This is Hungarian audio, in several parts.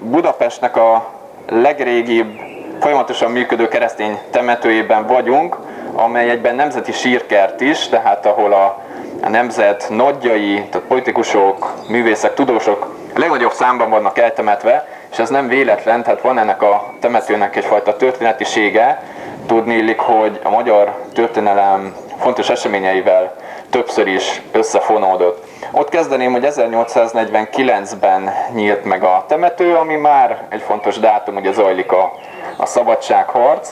Budapestnek a legrégibb, folyamatosan működő keresztény temetőjében vagyunk, amely egyben nemzeti sírkert is, tehát ahol a, a nemzet nagyjai, tehát politikusok, művészek, tudósok legnagyobb számban vannak eltemetve, és ez nem véletlen, tehát van ennek a temetőnek egyfajta történetisége, tudni illik, hogy a magyar történelem fontos eseményeivel többször is összefonódott. Ott kezdeném, hogy 1849-ben nyílt meg a temető, ami már egy fontos dátum, hogy zajlik a, a szabadságharc,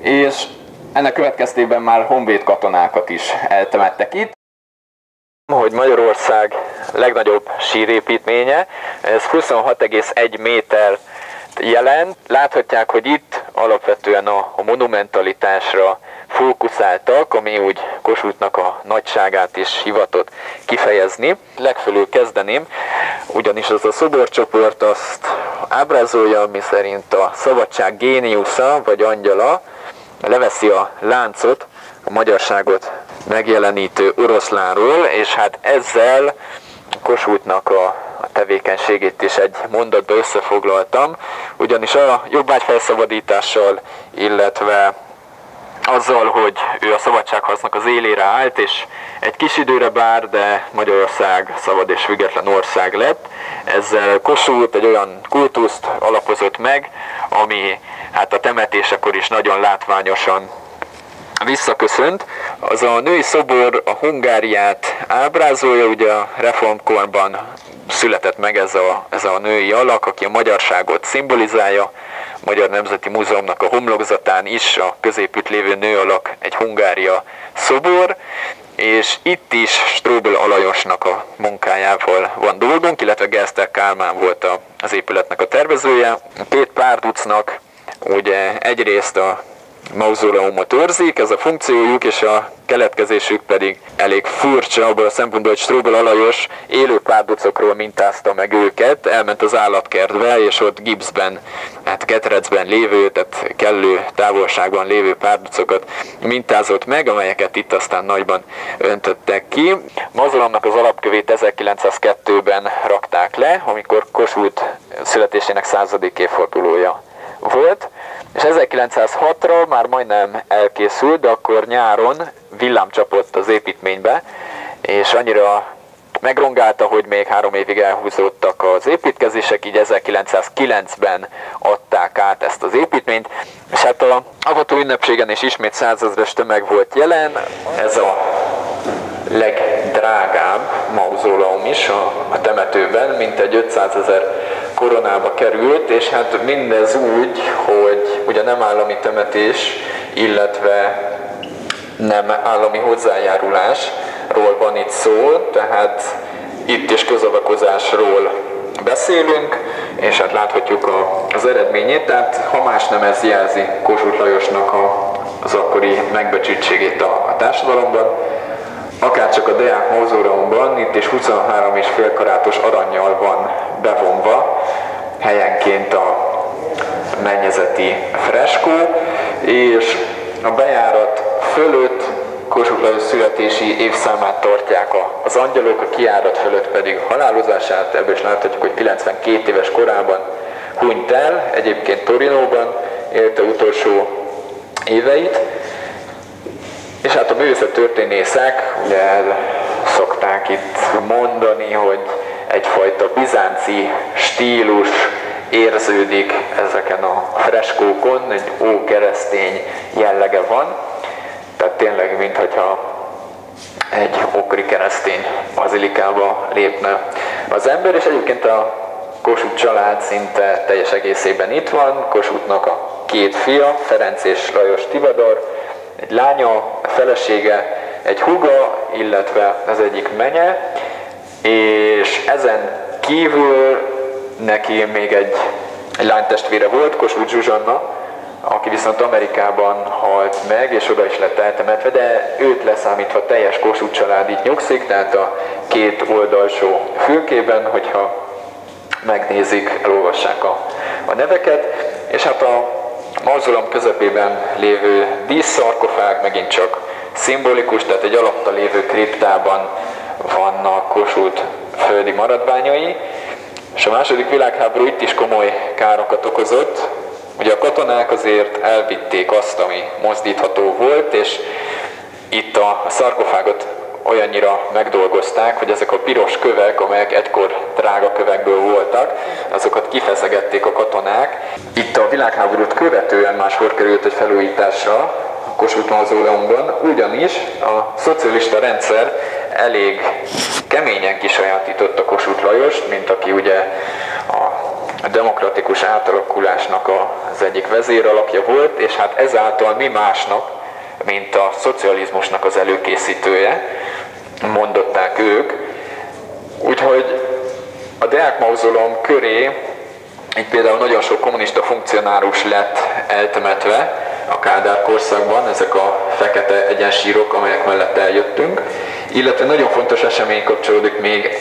és ennek következtében már honvéd katonákat is eltemettek itt. Hogy Magyarország legnagyobb sírépítménye, ez 26,1 méter jelent. Láthatják, hogy itt alapvetően a, a monumentalitásra fókuszáltak, ami úgy Kossuthnak a nagyságát is hivatott kifejezni. Legfölül kezdeném, ugyanis az a szoborcsoport azt ábrázolja, ami szerint a szabadság géniusza vagy angyala leveszi a láncot, a magyarságot megjelenítő oroszlánról, és hát ezzel Kossuthnak a tevékenységét is egy mondatba összefoglaltam, ugyanis a jobbágy felszabadítással, illetve azzal, hogy ő a szabadsághasznak az élére állt, és egy kis időre bár, de Magyarország szabad és független ország lett. Ezzel Kossuth egy olyan kultuszt alapozott meg, ami hát a temetésekor is nagyon látványosan visszaköszönt. Az a női szobor a Hungáriát ábrázolja, ugye a reformkorban született meg ez a, ez a női alak, aki a magyarságot szimbolizálja, Magyar Nemzeti Múzeumnak a homlokzatán is a középütt lévő nőalak egy Hungária szobor, és itt is Strobel Alajosnak a munkájával van dolgunk, illetve Geszter Kálmán volt az épületnek a tervezője. Két Párducnak ugye egyrészt a mauzóleumot őrzik, ez a funkciójuk, és a keletkezésük pedig elég furcsa, abban a szempontból, hogy Strobel Alajos élő párducokról mintázta meg őket, elment az állatkertbe, és ott gipszben, hát ketrecben lévő, tehát kellő távolságban lévő párducokat mintázott meg, amelyeket itt aztán nagyban öntöttek ki. Mazolomnak az alapkövét 1902-ben rakták le, amikor Kossuth születésének századik évfordulója volt, és 1906-ra már majdnem elkészült, de akkor nyáron villám csapott az építménybe, és annyira megrongálta, hogy még három évig elhúzódtak az építkezések, így 1909-ben adták át ezt az építményt, és hát a avató ünnepségen is ismét százezres tömeg volt jelen, ez a legdrágább mauzóleum is a, a temetőben, mint egy 500 ezer koronába került, és hát mindez úgy, hogy ugye nem állami temetés, illetve nem állami hozzájárulásról van itt szó, tehát itt is közavakozásról beszélünk, és hát láthatjuk a, az eredményét, tehát ha más nem ez jelzi Kossuth Lajosnak a, az akkori megbecsültségét a, a társadalomban, akárcsak a Deák Mózóreumban, itt is 23,5 karátos aranyjal van bevonva, helyenként a mennyezeti freskó, és a bejárat fölött Kossuth Lajos születési évszámát tartják az angyalok, a kiárat fölött pedig halálozását, ebből is láthatjuk, hogy 92 éves korában hunyt el, egyébként Torinóban élte utolsó éveit, és hát a művészet történészek ugye szokták itt mondani, hogy egyfajta bizánci stílus érződik ezeken a freskókon, egy ókeresztény jellege van, tehát tényleg, mintha egy okri keresztény bazilikába lépne az ember, és egyébként a Kossuth család szinte teljes egészében itt van, Kossuthnak a két fia, Ferenc és Lajos Tivadar, egy lánya, a felesége, egy huga, illetve az egyik menye, és ezen kívül neki még egy, egy lánytestvére volt, Kossuth Zsuzsanna, aki viszont Amerikában halt meg, és oda is lett eltemetve, de őt leszámítva teljes Kossuth család itt nyugszik, tehát a két oldalsó fülkében, hogyha megnézik, elolvassák a, a neveket, és hát a mauzolom közepében lévő díszszarkofág megint csak szimbolikus, tehát egy alatta lévő kriptában vannak Kossuth földi maradványai, és a második világháború itt is komoly károkat okozott. Ugye a katonák azért elvitték azt, ami mozdítható volt, és itt a szarkofágot olyannyira megdolgozták, hogy ezek a piros kövek, amelyek egykor drága kövekből voltak, azokat kifeszegették a katonák. Itt a világháborút követően máskor került egy felújításra a Kossuth Mauzóleumban, ugyanis a szocialista rendszer elég keményen kisajátította Kossuth Lajost, mint aki ugye a demokratikus átalakulásnak az egyik vezéralakja volt, és hát ezáltal mi másnak, mint a szocializmusnak az előkészítője, mondották ők. Úgyhogy a Deák Mauzolom köré itt például nagyon sok kommunista funkcionárus lett eltemetve a Kádár korszakban, ezek a fekete egyensírok, amelyek mellett eljöttünk. Illetve nagyon fontos esemény kapcsolódik még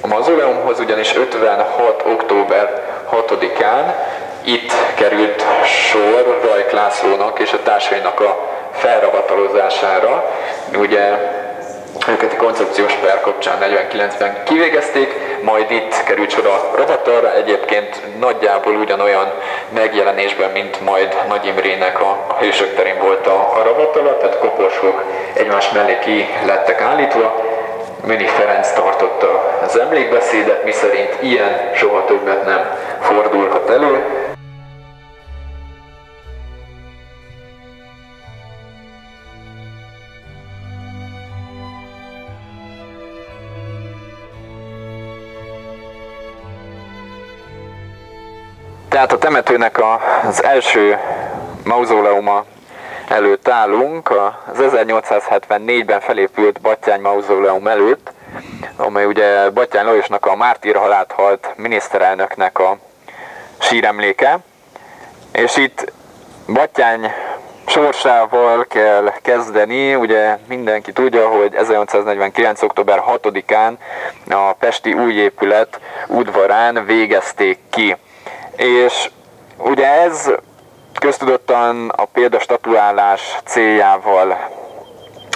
a mauzoleumhoz, ugyanis 56. október 6-án itt került sor Rajk Lászlónak és a társainak a felravatalozására. Ugye őket a koncepciós per kapcsán 49-ben kivégezték, majd itt került sor a ravatalra, egyébként nagyjából ugyanolyan megjelenésben, mint majd Nagy Imrének a, a Hősök terén volt a, a ravatala, tehát koporsók egymás mellé ki lettek állítva. Mini Ferenc tartotta az emlékbeszédet, miszerint ilyen soha többet nem fordulhat elő, Tehát a temetőnek az első mauzóleuma előtt állunk, az 1874-ben felépült Battyány mauzóleum előtt, amely ugye Battyány Lajosnak a mártír halált halt miniszterelnöknek a síremléke, és itt Battyány sorsával kell kezdeni, ugye mindenki tudja, hogy 1849. október 6-án a Pesti új épület udvarán végezték ki és ugye ez köztudottan a példastatuálás céljával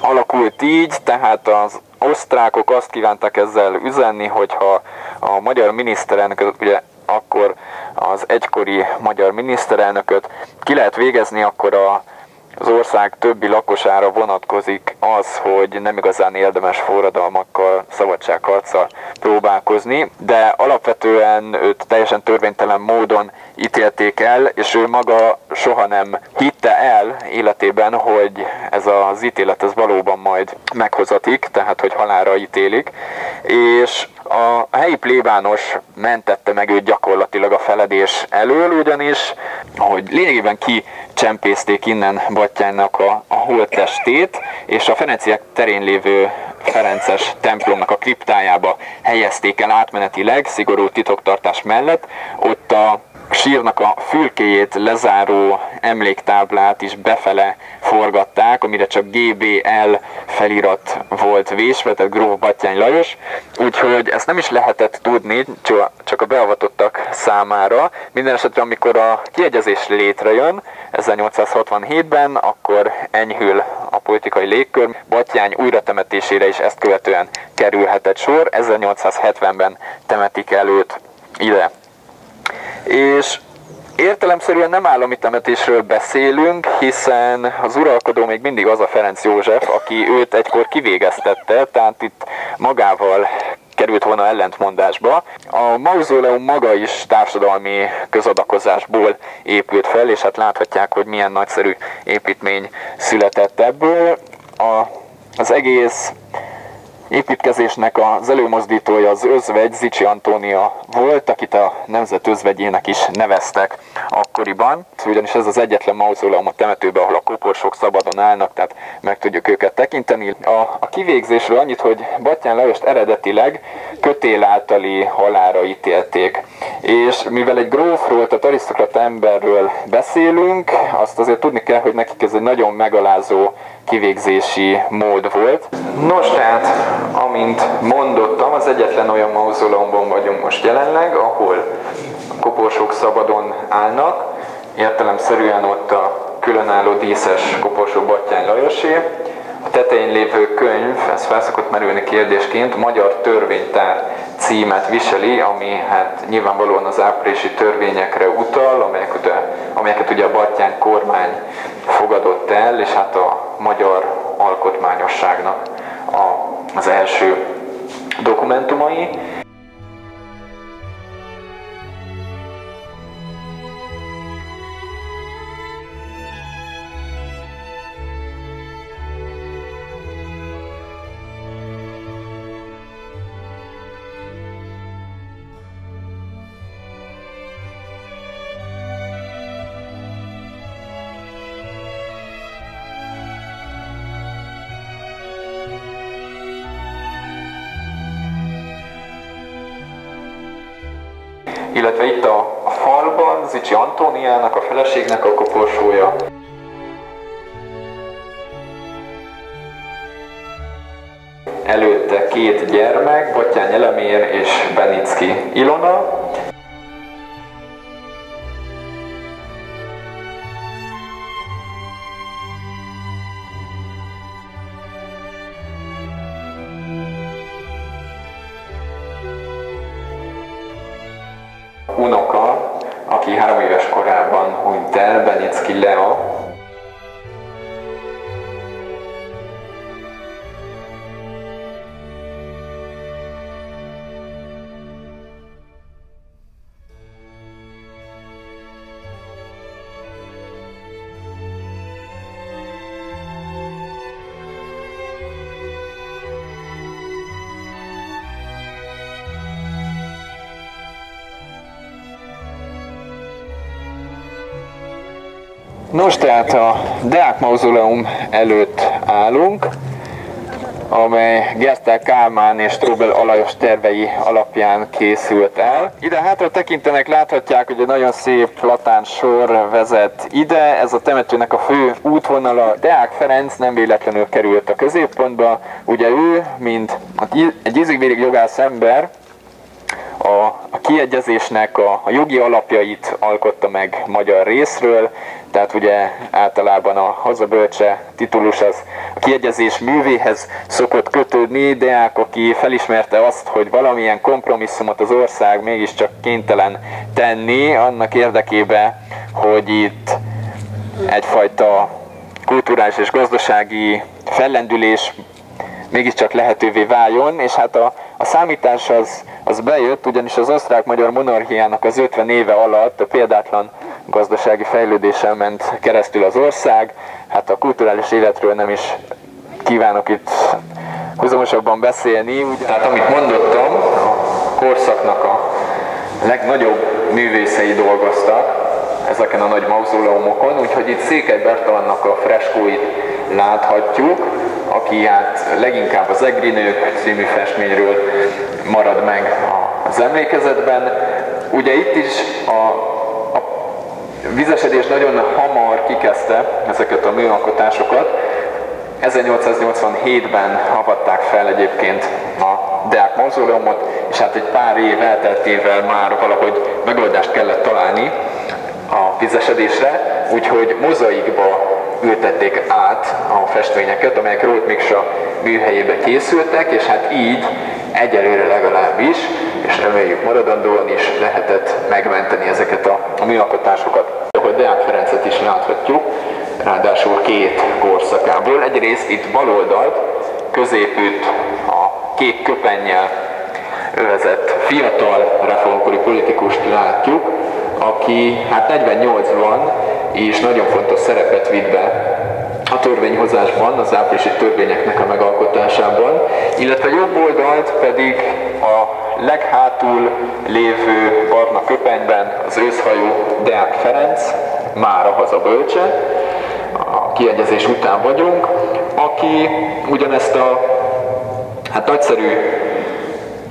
alakult így, tehát az osztrákok azt kívántak ezzel üzenni, hogyha a magyar miniszterelnököt, ugye akkor az egykori magyar miniszterelnököt ki lehet végezni, akkor a az ország többi lakosára vonatkozik az, hogy nem igazán érdemes forradalmakkal, szabadságharccal próbálkozni, de alapvetően őt teljesen törvénytelen módon ítélték el, és ő maga soha nem hitte el életében, hogy ez az ítélet ez valóban majd meghozatik, tehát hogy halára ítélik, és a helyi plébános mentette meg őt gyakorlatilag a feledés elől, ugyanis, hogy lényegében kicsempészték innen Battyánynak a, a holttestét, és a Ferenciek terén lévő Ferences templomnak a kriptájába helyezték el átmenetileg, szigorú titoktartás mellett. Ott a sírnak a fülkéjét lezáró emléktáblát is befele forgatták, amire csak GBL felirat volt vésve, tehát Gróf Battyány Lajos, úgyhogy ezt nem is lehetett tudni, csak a beavatottak számára. Minden esetre, amikor a kiegyezés létrejön, 1867-ben, akkor enyhül a politikai légkör. Battyány újratemetésére is ezt követően kerülhetett sor, 1870-ben temetik előtt ide és Értelemszerűen nem állami temetésről beszélünk, hiszen az uralkodó még mindig az a Ferenc József, aki őt egykor kivégeztette, tehát itt magával került volna ellentmondásba. A mauzóleum maga is társadalmi közadakozásból épült fel, és hát láthatják, hogy milyen nagyszerű építmény született ebből. A, az egész építkezésnek az előmozdítója az özvegy Zicsi Antónia volt, akit a nemzet özvegyének is neveztek akkoriban, ugyanis ez az egyetlen mauzóleum a temetőben, ahol a koporsok szabadon állnak, tehát meg tudjuk őket tekinteni. A, a kivégzésről annyit, hogy Battyán Lajost eredetileg kötél általi halára ítélték, és mivel egy grófról, tehát arisztokrata emberről beszélünk, azt azért tudni kell, hogy nekik ez egy nagyon megalázó kivégzési mód volt. Nos, tehát, amint mondottam, az egyetlen olyan mauzóleumban vagyunk most jelenleg, ahol a koporsók szabadon állnak, értelemszerűen ott a különálló díszes koporsó Battyány Lajosé. A lévő könyv, ez felszokott merülni kérdésként, Magyar Törvénytár címet viseli, ami hát nyilvánvalóan az áprilisi törvényekre utal, amelyek, ugye, amelyeket ugye a Battyán kormány fogadott el, és hát a magyar alkotmányosságnak a, az első dokumentumai. Antóniának, a feleségnek a koporsója. Előtte két gyermek, Batyány Elemér és Benicki Ilona, unoka, három éves korában hunyt el, Benicki Lea, Nos, tehát a Deák Mauzoleum előtt állunk, amely Gersztel Kálmán és Tróbel Alajos tervei alapján készült el. Ide hátra tekintenek, láthatják, hogy egy nagyon szép platán sor vezet ide. Ez a temetőnek a fő útvonala. Deák Ferenc nem véletlenül került a középpontba. Ugye ő, mint egy ízigvérig jogász ember, a, a kiegyezésnek a, a jogi alapjait alkotta meg magyar részről, tehát ugye általában a hazabölcse titulus az a kiegyezés művéhez szokott kötődni, Deák, aki felismerte azt, hogy valamilyen kompromisszumot az ország mégiscsak kénytelen tenni, annak érdekében, hogy itt egyfajta kulturális és gazdasági fellendülés mégiscsak lehetővé váljon, és hát a, a számítás az, az bejött, ugyanis az osztrák-magyar monarchiának az 50 éve alatt a példátlan gazdasági fejlődésen ment keresztül az ország. Hát a kulturális életről nem is kívánok itt húzamosabban beszélni. Ugye, tehát amit mondottam, a korszaknak a legnagyobb művészei dolgoztak ezeken a nagy mauzóleumokon, úgyhogy itt Székely Bertalannak a freskóit láthatjuk, aki hát leginkább az Egrinők című festményről marad meg az emlékezetben. Ugye itt is a vizesedés nagyon hamar kikezdte ezeket a műalkotásokat. 1887-ben avatták fel egyébként a Deák Mauzóleumot, és hát egy pár év elteltével már valahogy megoldást kellett találni a vizesedésre, úgyhogy mozaikba ültették át festményeket, amelyek Rót Miksa műhelyébe készültek, és hát így egyelőre legalábbis, és reméljük maradandóan is lehetett megmenteni ezeket a, a műalkotásokat. Ahol Deák Ferencet is láthatjuk, ráadásul két korszakából. Egyrészt itt bal oldalt középült a kék köpennyel övezett fiatal reformkori politikust látjuk, aki hát 48 van, és nagyon fontos szerepet vitt be a törvényhozásban, az áprilisi törvényeknek a megalkotásában, illetve jobb oldalt pedig a leghátul lévő barna köpenyben az őszhajú Deák Ferenc, már a hazabölcse, a kiegyezés után vagyunk, aki ugyanezt a hát nagyszerű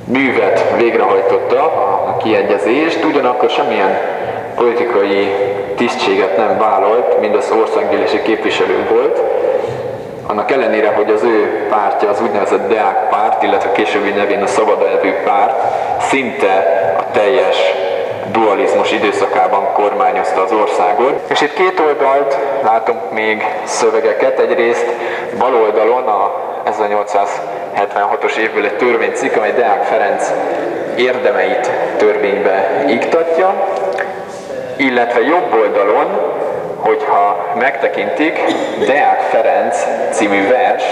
művet végrehajtotta, a kiegyezést, ugyanakkor semmilyen politikai tisztséget nem vállalt, mind az országgyűlési képviselő volt, annak ellenére, hogy az ő pártja az úgynevezett Deák párt, illetve későbbi nevén a Szabadelvű párt szinte a teljes dualizmus időszakában kormányozta az országot. És itt két oldalt látunk még szövegeket. Egyrészt bal oldalon a 1876-os évből egy törvénycikk, amely Deák Ferenc érdemeit törvénybe iktatja, illetve jobb oldalon, hogyha megtekintik, Deák Ferenc című vers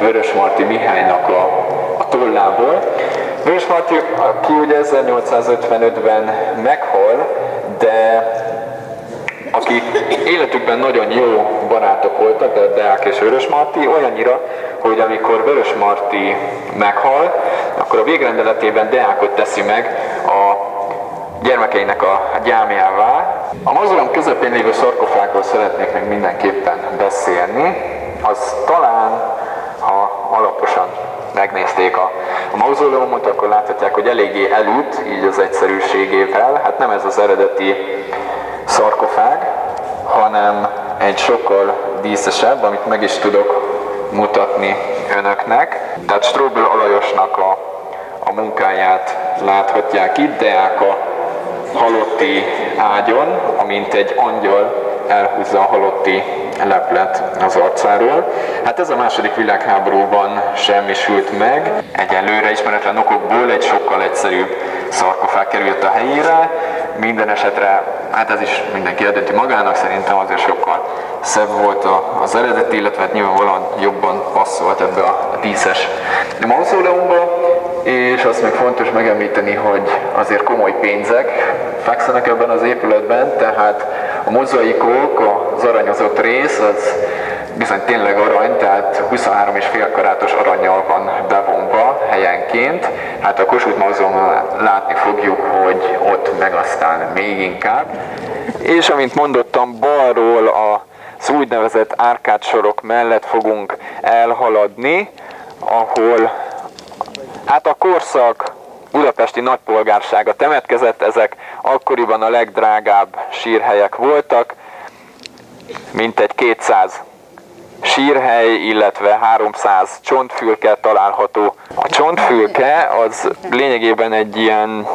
Vörös Marti Mihálynak a, a tollából. Vörös Marti, aki ugye 1855-ben meghal, de akik életükben nagyon jó barátok voltak, de Deák és Vörös Marti, olyannyira, hogy amikor Vörös Marti meghal, akkor a végrendeletében Deákot teszi meg a gyermekeinek a gyámjává. A mozgalom közepén lévő szarkofágról szeretnék meg mindenképpen beszélni. Az talán, ha alaposan megnézték a, a mauzóleumot, akkor láthatják, hogy eléggé elüt, így az egyszerűségével. Hát nem ez az eredeti szarkofág, hanem egy sokkal díszesebb, amit meg is tudok mutatni önöknek. Tehát Strobel Alajosnak a, a munkáját láthatják itt, Deák a halotti ágyon, amint egy angyal elhúzza a halotti leplet az arcáról. Hát ez a második világháborúban semmisült meg. Egyelőre ismeretlen okokból egy sokkal egyszerűbb szarkofág került a helyére. Minden esetre, hát ez is mindenki eredeti magának, szerintem azért sokkal szebb volt az eredeti, illetve hát nyilvánvalóan jobban passzolt ebbe a díszes mauzóleumba, és azt még fontos megemlíteni, hogy azért komoly pénzek fekszenek ebben az épületben, tehát a mozaikok, az aranyozott rész, az bizony tényleg arany, tehát 23,5 karátos aranyjal van bevonva helyenként. Hát a Kossuth Múzeumban látni fogjuk, hogy ott meg aztán még inkább. És amint mondottam, balról az úgynevezett árkádsorok mellett fogunk elhaladni, ahol hát a korszak budapesti nagypolgársága temetkezett, ezek akkoriban a legdrágább sírhelyek voltak, mint egy 200 sírhely, illetve 300 csontfülke található. A csontfülke az lényegében egy ilyen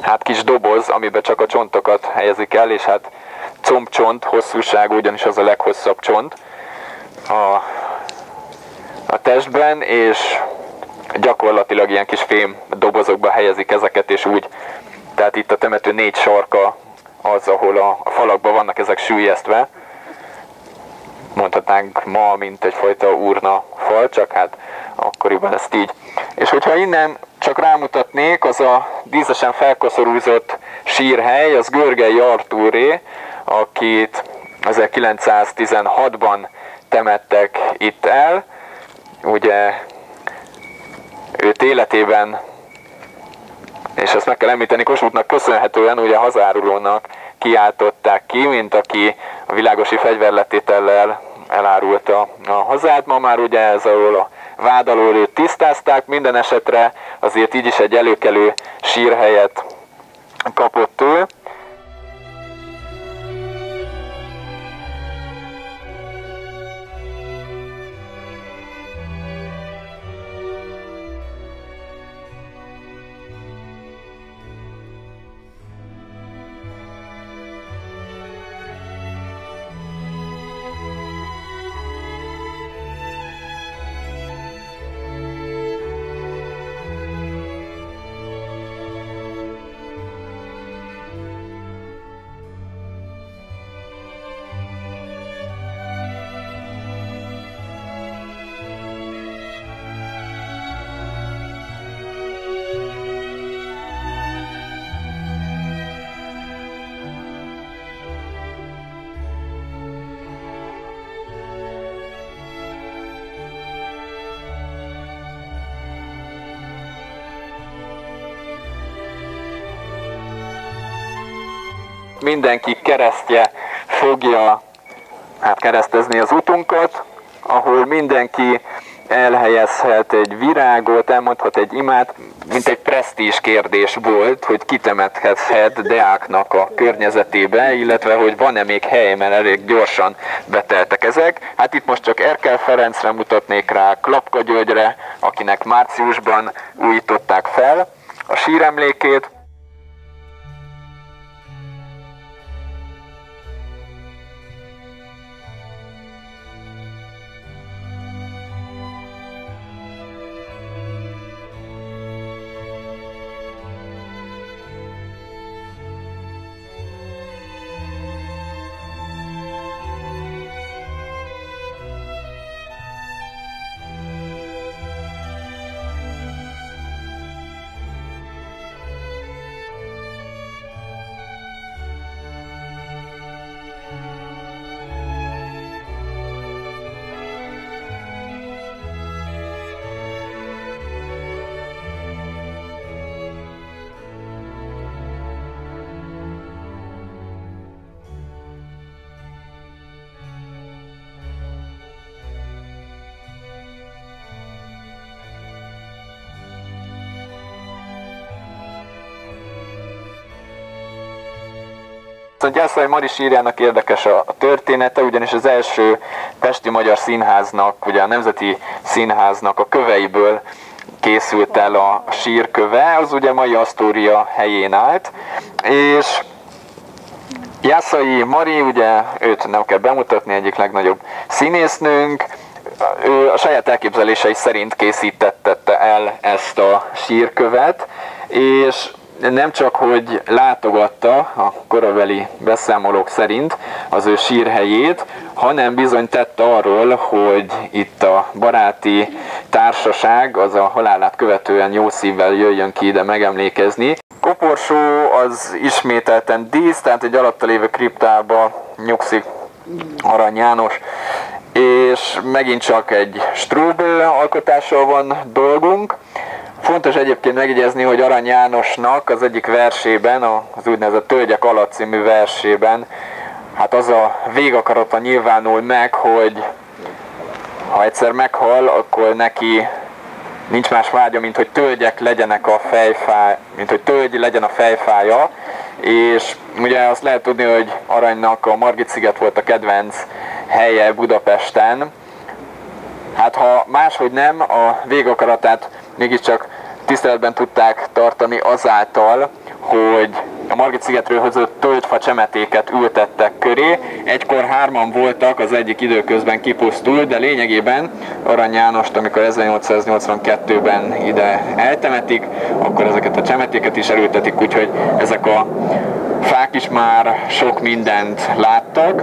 hát kis doboz, amiben csak a csontokat helyezik el, és hát combcsont hosszúság ugyanis az a leghosszabb csont a, a testben, és gyakorlatilag ilyen kis fém dobozokba helyezik ezeket, és úgy, tehát itt a temető négy sarka az, ahol a, falakban vannak ezek sűjesztve. Mondhatnánk ma, mint egyfajta urna fal, csak hát akkoriban ezt így. És hogyha innen csak rámutatnék, az a díszesen felkoszorúzott sírhely, az Görgely Artúré, akit 1916-ban temettek itt el. Ugye őt életében, és ezt meg kell említeni, Kossuthnak köszönhetően ugye hazárulónak kiáltották ki, mint aki a világosi fegyverletétellel elárulta a hazát. Ma már ugye ez alól a vád alól őt tisztázták, minden esetre azért így is egy előkelő sírhelyet kapott ő. Mindenki keresztje fogja hát keresztezni az utunkat, ahol mindenki elhelyezhet egy virágot, elmondhat egy imát, mint egy presztízs kérdés volt, hogy kitemethet Deáknak a környezetébe, illetve hogy van-e még hely, mert elég gyorsan beteltek ezek. Hát itt most csak Erkel Ferencre mutatnék rá, Klapka Györgyre, akinek márciusban újították fel a síremlékét, a Gyászai Mari sírjának érdekes a, a története, ugyanis az első Pesti Magyar Színháznak, ugye a Nemzeti Színháznak a köveiből készült el a sírköve, az ugye mai Asztória helyén állt, és Jászai Mari, ugye őt nem kell bemutatni, egyik legnagyobb színésznőnk, ő a saját elképzelései szerint készítette el ezt a sírkövet, és nem csak, hogy látogatta a korabeli beszámolók szerint az ő sírhelyét, hanem bizony tett arról, hogy itt a baráti társaság az a halálát követően jó szívvel jöjjön ki ide megemlékezni. Koporsó az ismételten dísz, tehát egy alatta lévő kriptába nyugszik Arany János, és megint csak egy Strúbel alkotással van dolgunk. Fontos egyébként megjegyezni, hogy Arany Jánosnak az egyik versében, az úgynevezett Tölgyek alatt című versében, hát az a végakarata nyilvánul meg, hogy ha egyszer meghal, akkor neki nincs más vágya, mint hogy tölgyek legyenek a fejfáj, mint hogy tölgy legyen a fejfája, és ugye azt lehet tudni, hogy Aranynak a Margit sziget volt a kedvenc helye Budapesten. Hát ha máshogy nem, a végakaratát mégiscsak tiszteletben tudták tartani azáltal, hogy a Margit szigetről hozott töltfa csemetéket ültettek köré. Egykor hárman voltak, az egyik időközben kipusztult, de lényegében Arany Jánost, amikor 1882-ben ide eltemetik, akkor ezeket a csemetéket is elültetik, úgyhogy ezek a fák is már sok mindent láttak.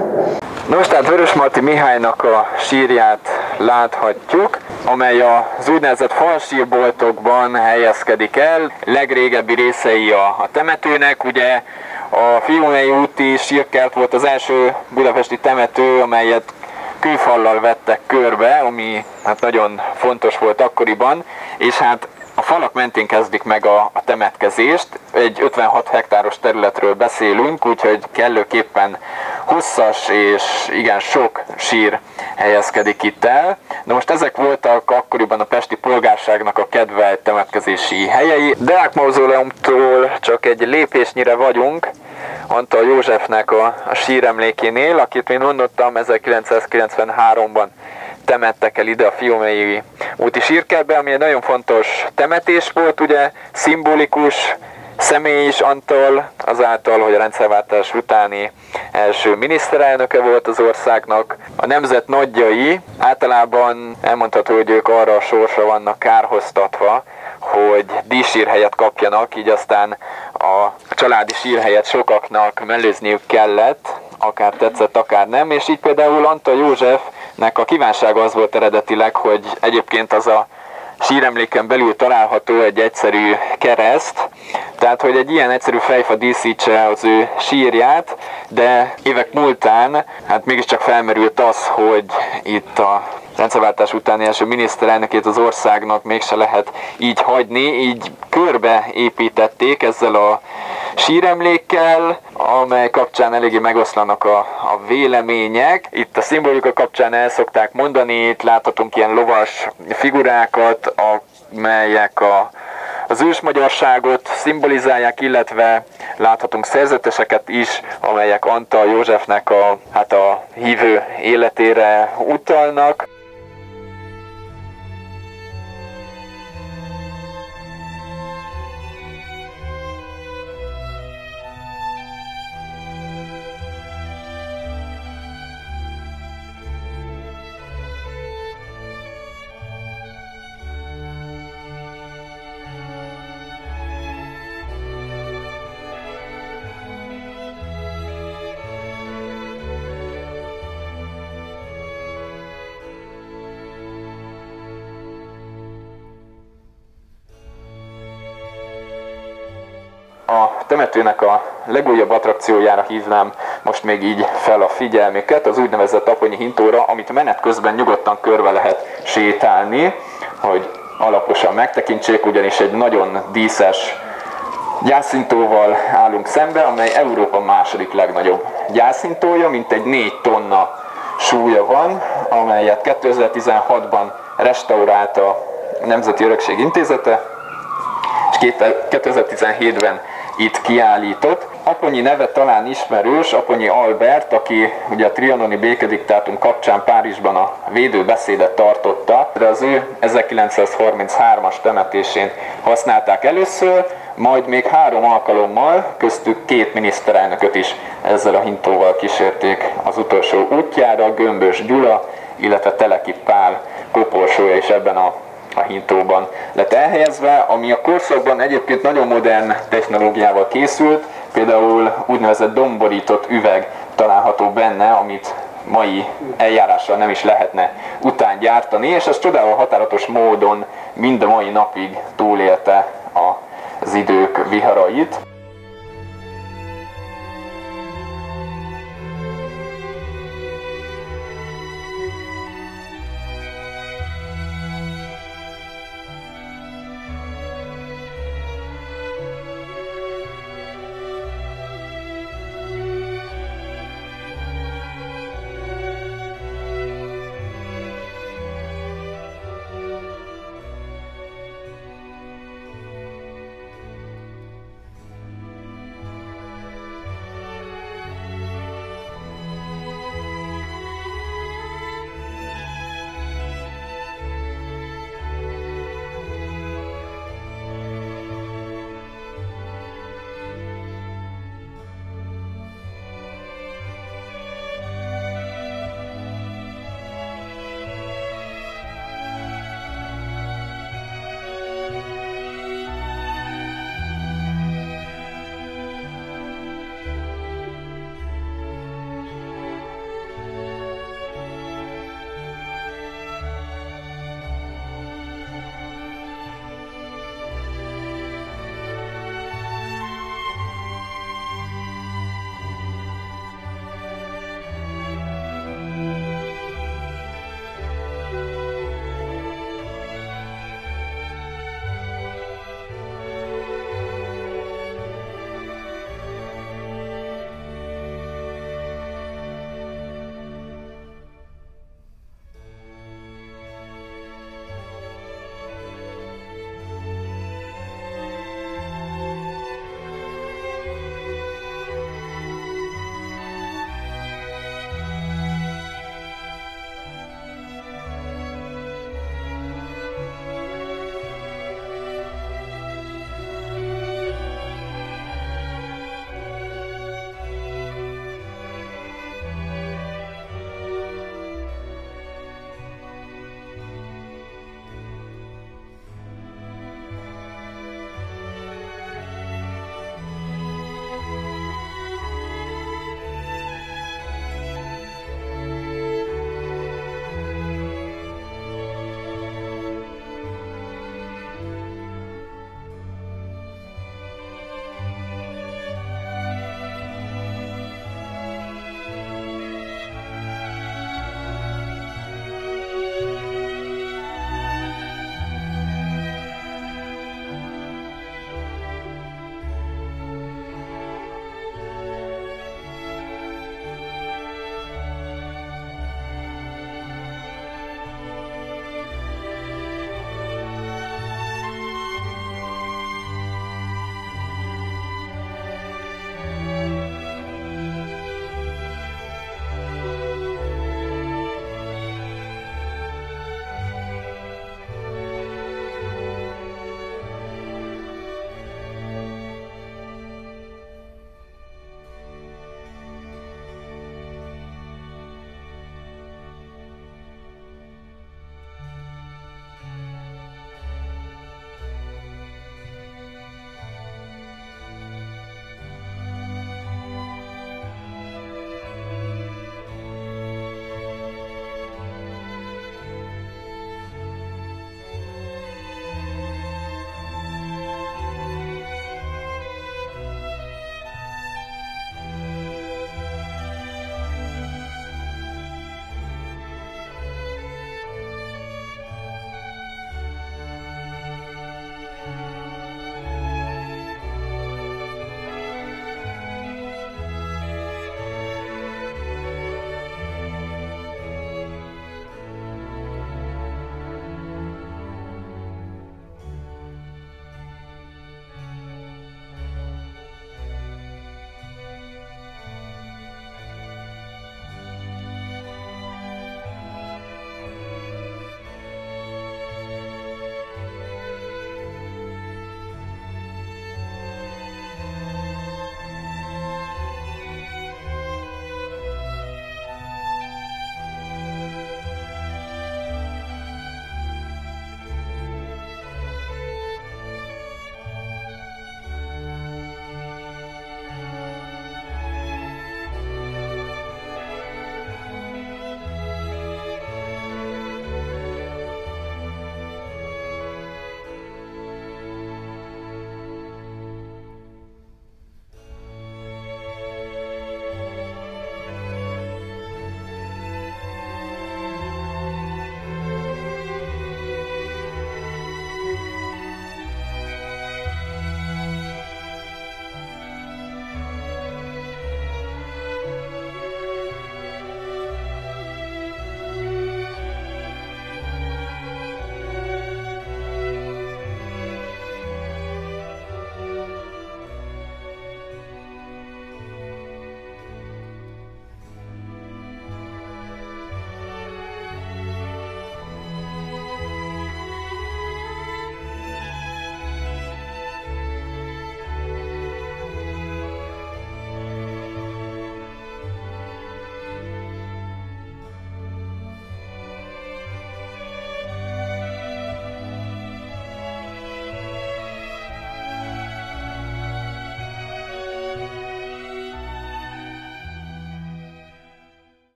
Nos, tehát Vörös Marti Mihálynak a sírját láthatjuk, amely az úgynevezett falsírboltokban helyezkedik el. Legrégebbi részei a, a temetőnek, ugye a Fiumei úti sírkert volt az első budapesti temető, amelyet kőfallal vettek körbe, ami hát nagyon fontos volt akkoriban, és hát a falak mentén kezdik meg a, a temetkezést, egy 56 hektáros területről beszélünk, úgyhogy kellőképpen hosszas és igen sok sír helyezkedik itt el. Na most ezek voltak akkoriban a pesti polgárságnak a kedvelt temetkezési helyei. Deák Mauzóleumtól csak egy lépésnyire vagyunk, Antal Józsefnek a, a síremlékénél, akit, mint mondottam, 1993-ban temettek el ide a Fiumei úti sírkertbe, ami egy nagyon fontos temetés volt, ugye, szimbolikus, személy is Antal, azáltal, hogy a rendszerváltás utáni első miniszterelnöke volt az országnak. A nemzet nagyjai általában elmondható, hogy ők arra a sorsra vannak kárhoztatva, hogy dísírhelyet kapjanak, így aztán a családi sírhelyet sokaknak mellőzniük kellett, akár tetszett, akár nem, és így például Antal Józsefnek a kívánsága az volt eredetileg, hogy egyébként az a síremléken belül található egy egyszerű kereszt, tehát hogy egy ilyen egyszerű fejfa díszítse az ő sírját, de évek múltán hát mégiscsak felmerült az, hogy itt a rendszerváltás utáni első miniszterelnökét az országnak mégse lehet így hagyni, így körbe építették ezzel a síremlékkel, amely kapcsán eléggé megoszlanak a, a vélemények. Itt a szimbolika kapcsán el szokták mondani, itt láthatunk ilyen lovas figurákat, amelyek a, az ősmagyarságot szimbolizálják, illetve láthatunk szerzeteseket is, amelyek Antal Józsefnek a, hát a hívő életére utalnak. Legújabb attrakciójára hívnám most még így fel a figyelmüket, az úgynevezett Aponyi hintóra, amit menet közben nyugodtan körbe lehet sétálni, hogy alaposan megtekintsék, ugyanis egy nagyon díszes gyászintóval állunk szembe, amely Európa második legnagyobb gyászintója, mint egy 4 tonna súlya van, amelyet 2016-ban restaurálta a Nemzeti Örökség Intézete, és 2017-ben itt kiállított. Aponyi neve talán ismerős, Aponyi Albert, aki ugye a trianoni békediktátum kapcsán Párizsban a védőbeszédet tartotta, de az ő 1933-as temetésén használták először, majd még három alkalommal, köztük két miniszterelnököt is ezzel a hintóval kísérték az utolsó útjára, Gömbös Gyula, illetve Teleki Pál koporsója is ebben a a hintóban lett elhelyezve, ami a korszakban egyébként nagyon modern technológiával készült, például úgynevezett domborított üveg található benne, amit mai eljárással nem is lehetne után gyártani, és ez csodáló határatos módon mind a mai napig túlélte az idők viharait.